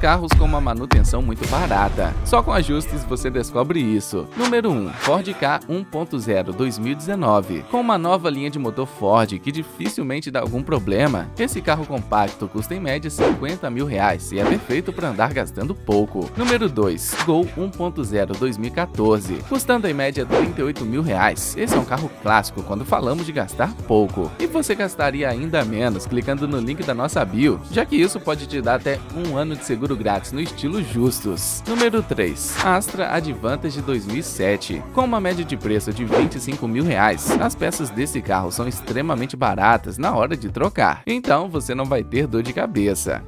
carros com uma manutenção muito barata. Só com ajustes você descobre isso. Número 1. Ford Ka 1.0 2019. Com uma nova linha de motor Ford que dificilmente dá algum problema, esse carro compacto custa em média 50 mil reais e é perfeito para andar gastando pouco. Número 2. Gol 1.0 2014. Custando em média 38 mil reais. Esse é um carro clássico quando falamos de gastar pouco. E você gastaria ainda menos clicando no link da nossa bio, já que isso pode te dar até um ano de seguro grátis no estilo Justus. Número 3. Astra Advantage 2007. Com uma média de preço de 25 mil reais, as peças desse carro são extremamente baratas na hora de trocar, então você não vai ter dor de cabeça.